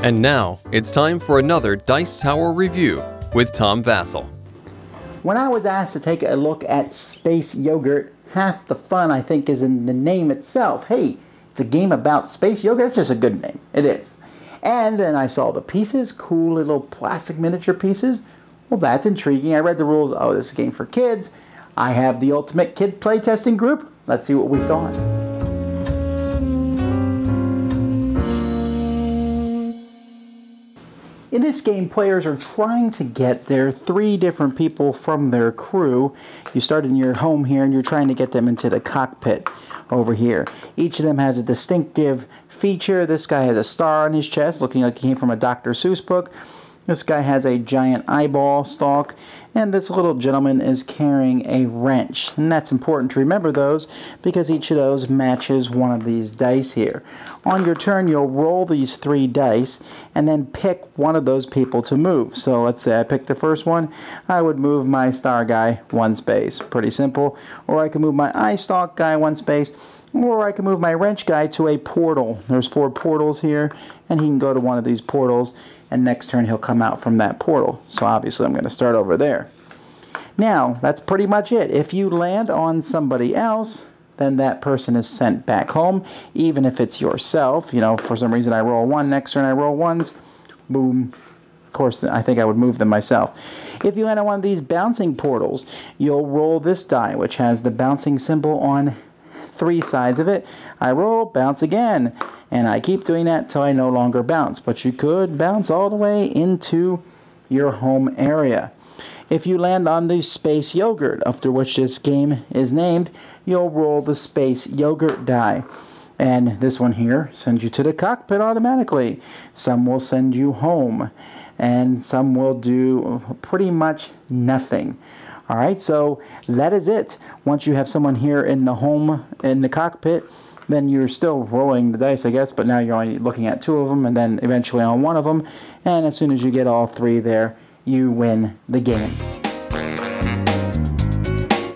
And now it's time for another Dice Tower review with Tom Vasel. When I was asked to take a look at Space Yoghurt, half the fun I think is in the name itself. Hey, it's a game about space yogurt. It's just a good name. It is. And then I saw the pieces, cool little plastic miniature pieces. Well, that's intriguing. I read the rules. Oh, this is a game for kids. I have the Ultimate Kid Playtesting Group. Let's see what we thought. In this game, players are trying to get their three different people from their crew. You start in your home here and you're trying to get them into the cockpit over here. Each of them has a distinctive feature. This guy has a star on his chest, looking like he came from a Dr. Seuss book. This guy has a giant eyeball stalk, and this little gentleman is carrying a wrench. And that's important to remember those because each of those matches one of these dice here. On your turn, you'll roll these three dice and then pick one of those people to move. So let's say I pick the first one, I would move my star guy one space. Pretty simple. Or I can move my eye stalk guy one space or I can move my wrench guy to a portal. There's four portals here, and he can go to one of these portals, and next turn he'll come out from that portal. So obviously I'm going to start over there. Now, that's pretty much it. If you land on somebody else, then that person is sent back home, even if it's yourself. You know, for some reason I roll one, next turn I roll ones, boom, of course, I think I would move them myself. If you land on one of these bouncing portals, you'll roll this die, which has the bouncing symbol on three sides of it. I roll, bounce again, and I keep doing that till I no longer bounce. But you could bounce all the way into your home area. If you land on the space yogurt, after which this game is named, you'll roll the space yogurt die. And this one here sends you to the cockpit automatically. Some will send you home, and some will do pretty much nothing. All right, so that is it. Once you have someone here in the home, in the cockpit, then you're still rolling the dice, I guess, but now you're only looking at two of them and then eventually on one of them. And as soon as you get all three there, you win the game.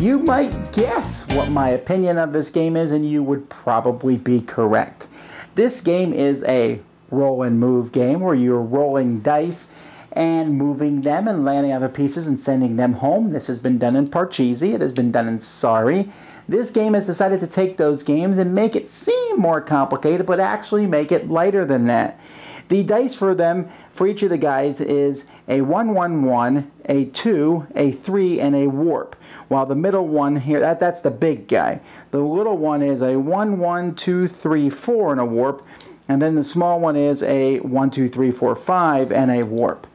You might guess what my opinion of this game is, and you would probably be correct. This game is a roll and move game where you're rolling dice and moving them and landing other pieces and sending them home. This has been done in Parcheesi. It has been done in Sorry. This game has decided to take those games and make it seem more complicated, but actually make it lighter than that. The dice for them, for each of the guys, is a 1 1 1, a 2, a 3, and a warp. While the middle one here, that, that's the big guy. The little one is a 1 1 2 3 4 and a warp. And then the small one is a 1 2 3 4 5 and a warp.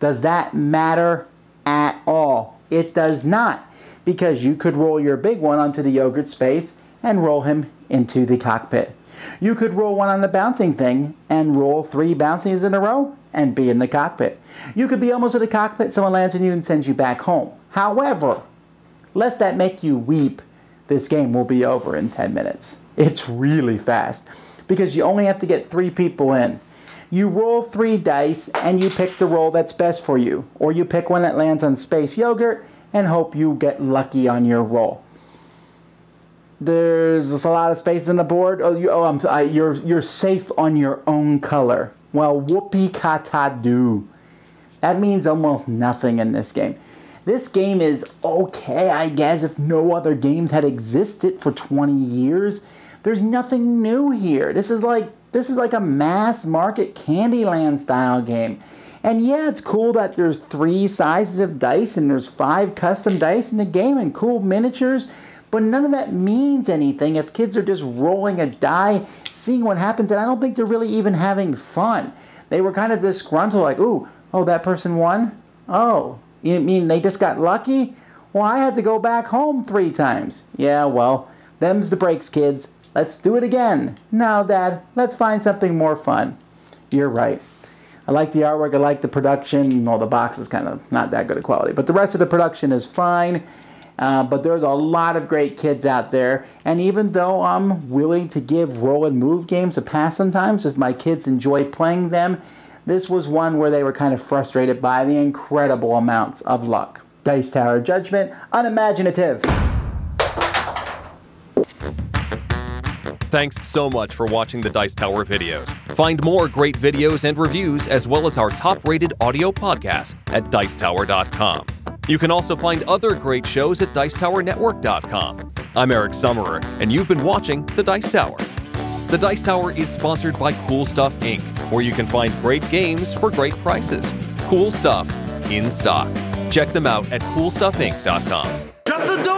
Does that matter at all? It does not. Because you could roll your big one onto the yogurt space and roll him into the cockpit. You could roll one on the bouncing thing and roll three bouncings in a row and be in the cockpit. You could be almost at the cockpit, someone lands on you and sends you back home. However, lest that make you weep, this game will be over in 10 minutes. It's really fast because you only have to get three people in. You roll three dice and you pick the roll that's best for you, or you pick one that lands on space yogurt and hope you get lucky on your roll. There's a lot of space in the board. Oh, you, oh I'm, I, you're you're safe on your own color. Well, whoopee kata do. That means almost nothing in this game. This game is okay, I guess, if no other games had existed for 20 years. There's nothing new here. This is like this is like a mass market Candyland style game. And yeah, it's cool that there's three sizes of dice and there's five custom dice in the game and cool miniatures but none of that means anything if kids are just rolling a die, seeing what happens, and I don't think they're really even having fun. They were kind of disgruntled, like, ooh, oh, that person won? Oh, you mean they just got lucky? Well, I had to go back home three times. Yeah, well, them's the breaks, kids. Let's do it again. Now, Dad, let's find something more fun. You're right. I like the artwork, I like the production. Well, the box is kind of not that good a quality, but the rest of the production is fine. Uh, but there's a lot of great kids out there. And even though I'm willing to give roll and move games a pass sometimes, if my kids enjoy playing them, this was one where they were kind of frustrated by the incredible amounts of luck. Dice Tower Judgment Unimaginative. Thanks so much for watching the Dice Tower videos. Find more great videos and reviews, as well as our top rated audio podcast at Dicetower.com. You can also find other great shows at Dicetowernetwork.com. I'm Eric Summerer, and you've been watching The Dice Tower. The Dice Tower is sponsored by Cool Stuff Inc., where you can find great games for great prices. Cool stuff in stock. Check them out at CoolStuffInc.com. Shut the door!